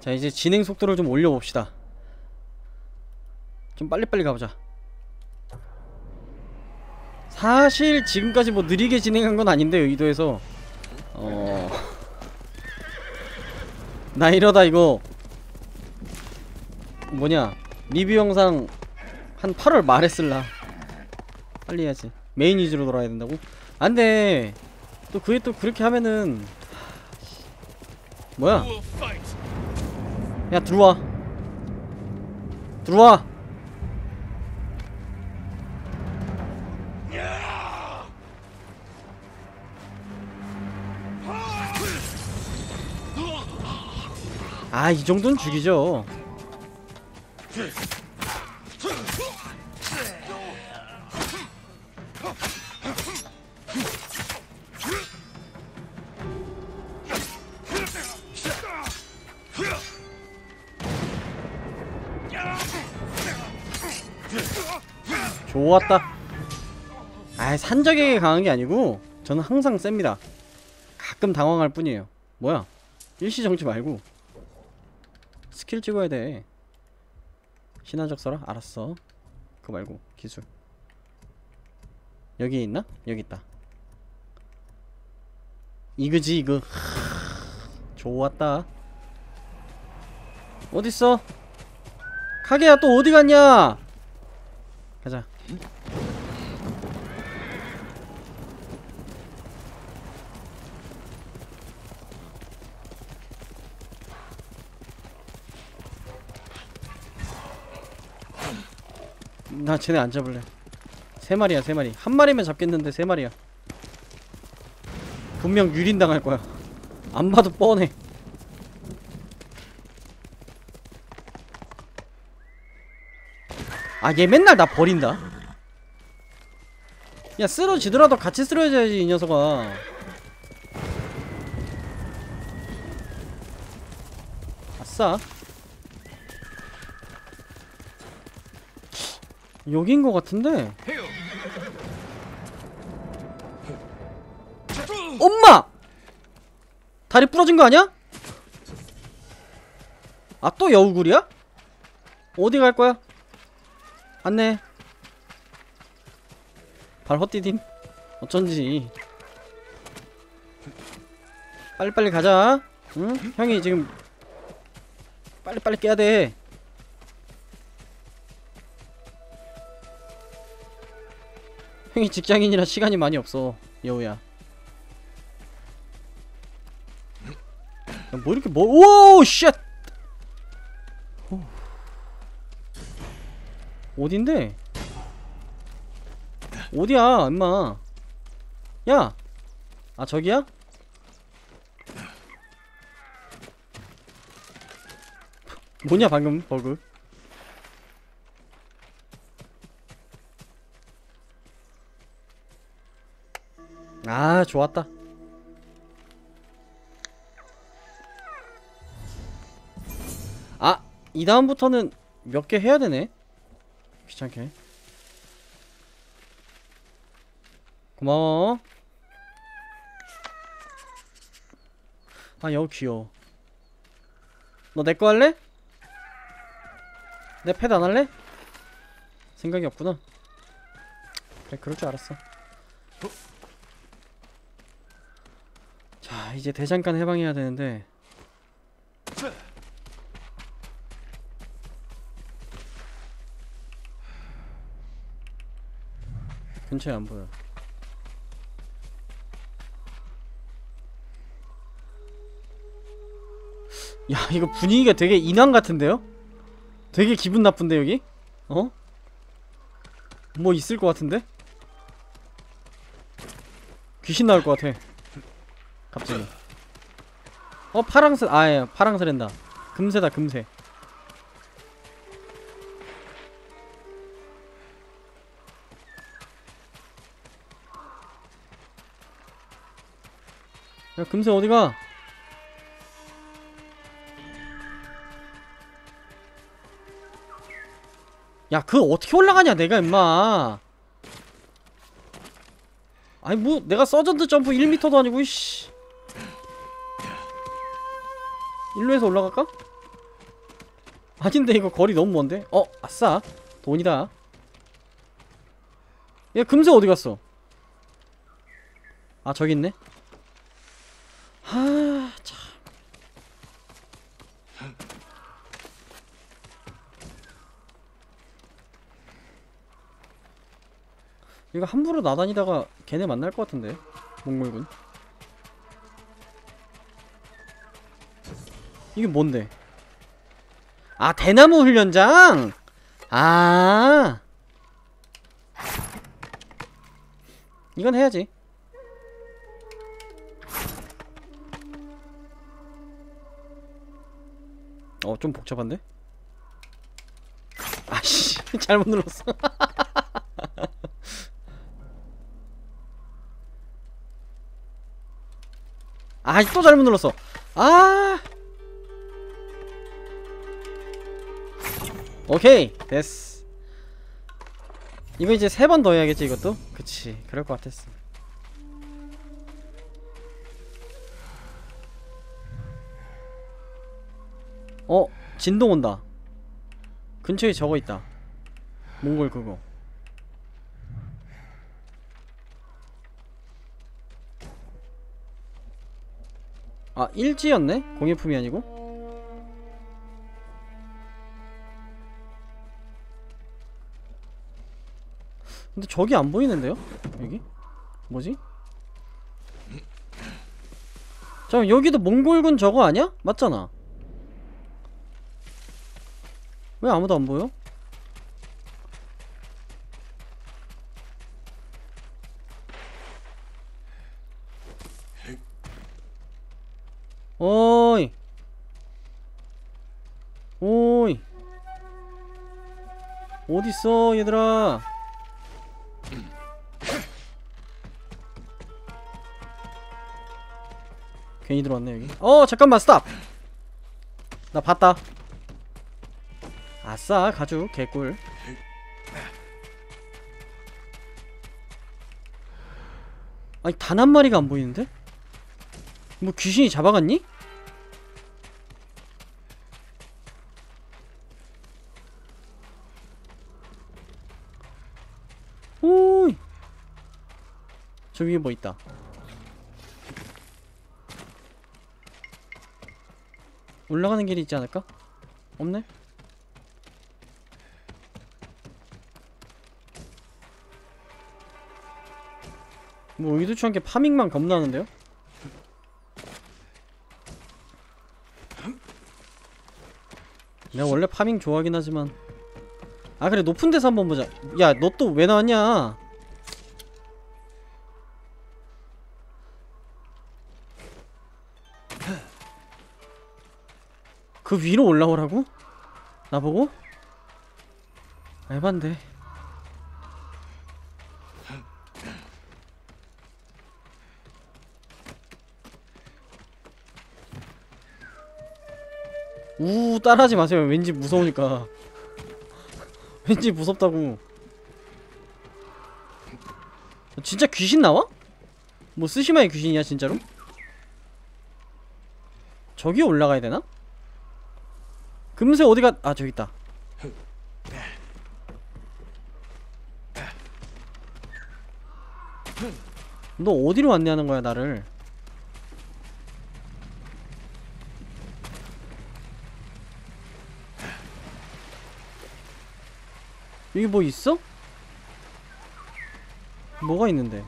자 이제 진행 속도를 좀 올려봅시다. 좀 빨리빨리 가보자. 사실 지금까지 뭐 느리게 진행한 건 아닌데 의도해서. 어... 나 이러다 이거 뭐냐 리뷰 영상 한 8월 말에 쓸라. 빨리 해야지. 메인 위주로 돌아야 된다고? 안돼. 또 그게 또 그렇게 하면은 뭐야 야 들어와. 들어와. 아이 정도는 죽이죠 좋았다. 아 산적에게 강한 게 아니고 저는 항상 셉니다. 가끔 당황할 뿐이에요. 뭐야? 일시정지 말고. 스킬 찍어야 돼. 신화적 서라? 알았어. 그거 말고. 기술. 여기 있나? 여기 있다. 이거지 이거. 좋았다. 어딨어? 카게야 또 어디 갔냐? 가자 나 쟤네 안 잡을래. 세 마리야 세 마리. 한 마리면 잡겠는데 세 마리야. 분명 유린 당할 거야. 안 봐도 뻔해. 아 얘 맨날 나 버린다 야 쓰러지더라도 같이 쓰러져야지 이 녀석아 아싸 여긴 거 같은데 엄마! 다리 부러진 거 아니야? 아 또 여우굴이야? 어디 갈 거야? 안내 발 헛디딘? 어쩐지. 빨리빨리 가자. 응? 형이 지금 빨리빨리 깨야 돼. 형이 직장인이라 시간이 많이 없어 여우야. 야, 뭐 이렇게 뭐 oh shit 어딘데? 어디야 임마 야! 아 저기야? 뭐냐 방금 버그 아 좋았다 아! 이 다음부터는 몇 개 해야 되네 귀찮게 고마워. 아 여우 귀여워. 너 내 거 할래? 내 패드 안 할래? 생각이 없구나. 그래 그럴 줄 알았어. 자 이제 대장간 해방해야 되는데. 근처에 안 보여 야 이거 분위기가 되게 인왕 같은데요? 되게 기분 나쁜데 여기? 어? 뭐 있을 것 같은데? 귀신 나올 것 같아 갑자기 어 파랑새 아예 파랑새랜다 금새다 금새 야 금새 어디가 야 그거 어떻게 올라가냐 내가 임마. 아니 뭐 내가 서전드 점프 1m도 아니고 씨. 일로 해서 올라갈까? 아닌데 이거 거리 너무 먼데? 어 아싸. 돈이다. 야 금세 어디 갔어? 아 저기 있네 이거 함부로 나다니다가 걔네 만날 것 같은데 몽골군. 이게 뭔데? 아 대나무 훈련장? 아. 이건 해야지. 어 좀 복잡한데? 아씨. 잘못 눌렀어 아, 또 잘못 눌렀어. 아. 오케이, 됐어. 이거 이제 세 번 더 해야겠지, 이것도? 그치, 그럴 것 같았어. 어, 진동 온다. 근처에 저거 있다. 몽골 그거. 아 일지였네? 공예품이 아니고? 근데 저기 안 보이는데요? 여기? 뭐지? 잠깐 여기도 몽골군 저거 아니야? 맞잖아 왜 아무도 안 보여? 오이. 오이. 어딨어 얘들아? 괜히 들어왔네 여기. 어 잠깐만 스탑! 나 봤다. 아싸 가죽 개꿀. 아니 단 한 마리가 안 보이는데? 뭐 귀신이 잡아갔니? 오이 저 위에 뭐 있다 올라가는 길이 있지 않을까? 없네? 뭐 의도치 않게 파밍만 겁나는데요? 내가 원래 파밍 좋아하긴 하지만 아 그래 높은 데서 한번 보자 야 너 또 왜 나왔냐 그 위로 올라오라고? 나보고? 에반데 우 따라하지 마세요 왠지 무서우니까 왠지 무섭다고 진짜 귀신 나와? 뭐 스시마의 귀신이야 진짜로? 저기 올라가야 되나? 금세 어디가 아 저기 있다 너 어디로 안내하는 거야 나를 여기 뭐 있어? 뭐가 있는데?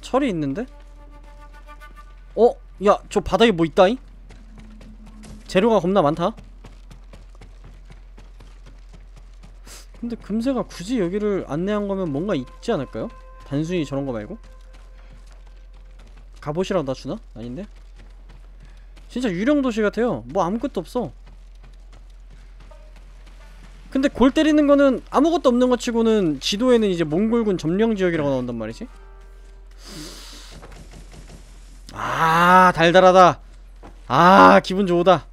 철이 있는데? 어? 야, 저 바닥에 뭐 있다잉? 재료가 겁나 많다. 근데 금세가 굳이 여기를 안내한 거면 뭔가 있지 않을까요? 단순히 저런 거 말고? 갑옷이라도 나 주나? 아닌데? 진짜 유령 도시 같아요. 뭐 아무것도 없어. 근데 골 때리는 거는 아무것도 없는 것 치고는 지도에는 이제 몽골군 점령 지역이라고 나온단 말이지. 아 달달하다. 아 기분 좋다.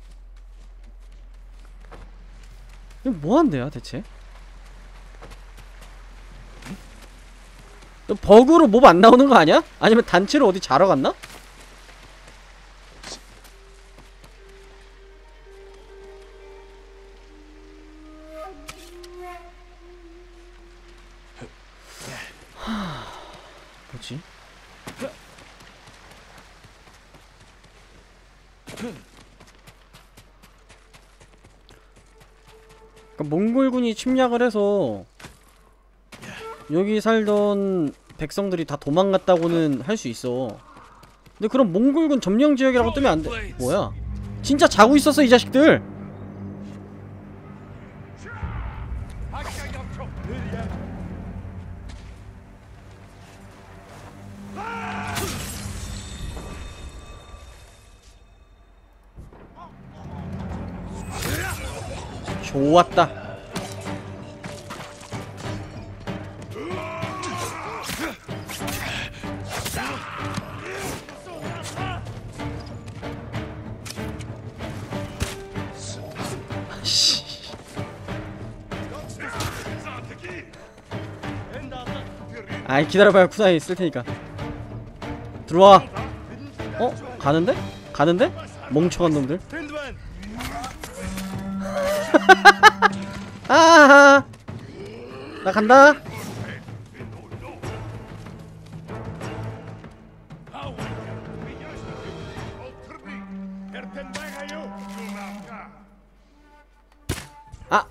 이거 뭐한대요 대체? 너 버그로 몹 안 나오는 거 아니야? 아니면 단체로 어디 자러 갔나? 없지? 그러니까 몽골군이 침략을 해서 여기 살던 백성들이 다 도망갔다고는 할 수 있어. 근데 그럼 몽골군 점령 지역이라고 뜨면 안돼. 뭐야? 진짜 자고 있었어 이 자식들 좋았다 씨. 아이 기다려봐요 쿠사이 쓸 테니까 들어와 어? 가는데? 가는데? 멍청한 놈들 아하. 나 간다. 아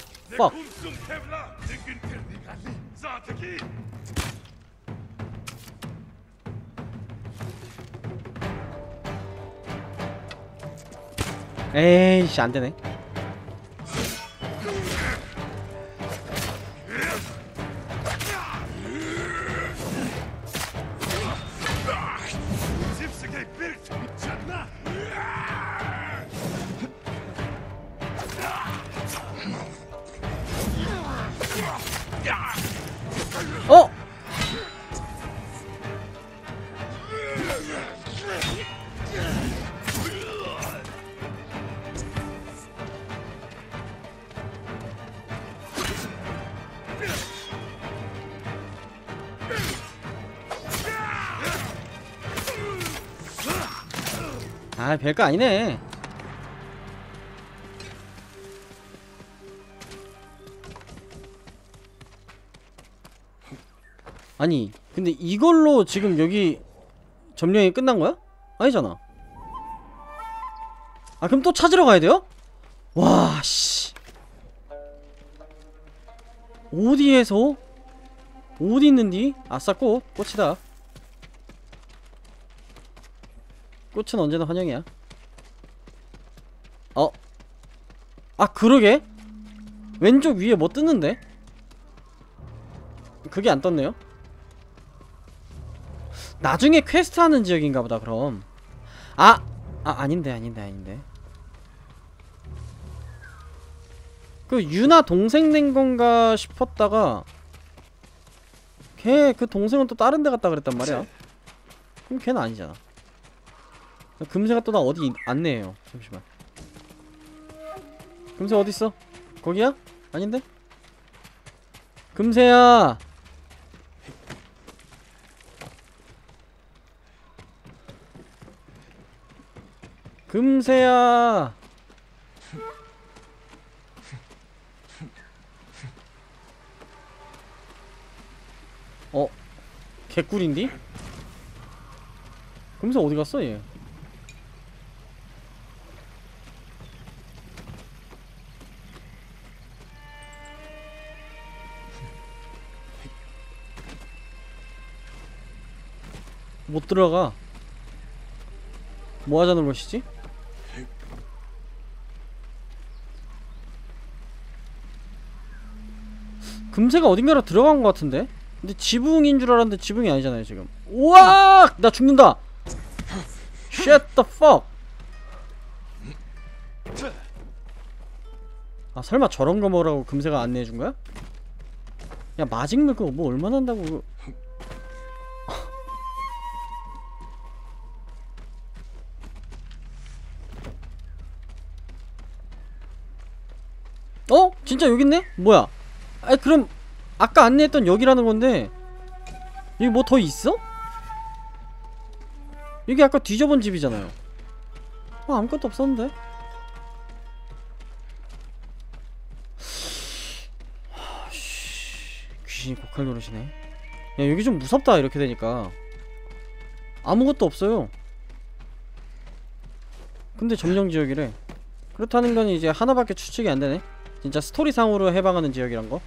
에이씨 안되네 아 별거 아니네 아니 근데 이걸로 지금 여기 점령이 끝난 거야? 아니잖아 아 그럼 또 찾으러 가야 돼요? 와 씨. 어디에서? 어디 있는디? 아싸 꽃 꽃이다 꽃은 언제나 환영이야 어? 아 그러게? 왼쪽 위에 뭐 뜨는데? 그게 안 떴네요 나중에 퀘스트 하는 지역인가 보다 그럼 아! 아 아닌데 아닌데 아닌데 그 유나 동생 된 건가 싶었다가 걔 그 동생은 또 다른 데 갔다 그랬단 말이야 그럼 걔는 아니잖아 금세가 또 나 어디 안내해요 잠시만 금세 어딨어? 거기야? 아닌데? 금세야 금세야 어? 개꿀인디? 금세 어디 갔어 얘? 못 들어가. 뭐 하자는 것이지? 금세가 어딘가로 들어간 것 같은데? 근데 지붕인 줄 알았는데 지붕이 아니잖아요 지금 우와! 나 죽는다! Shut the fuck! 아 설마 저런 거 먹으라고 금세가 안내해준 거야? 야 마징물 그거 뭐 얼마나 한다고 진짜 여기 있네? 뭐야? 아 그럼 아까 안내했던 여기라는 건데 여기 뭐 더 있어? 여기 아까 뒤져본 집이잖아요. 어 아무것도 없었는데? 귀신이 고칼 노릇이네. 야 여기 좀 무섭다 이렇게 되니까. 아무것도 없어요. 근데 점령 지역이래. 그렇다는 건 이제 하나밖에 추측이 안 되네 진짜 스토리상으로 해방하는 지역이란 거?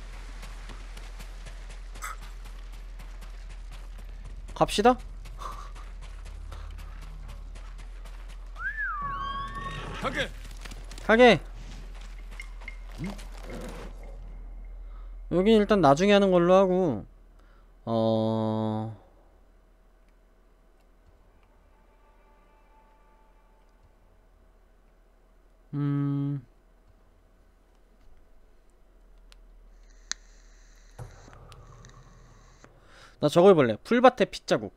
갑시다. 가게. 가게. 여긴 일단 나중에 하는 걸로 하고 어... 음... 나 저거 해볼래. 풀밭에 핏자국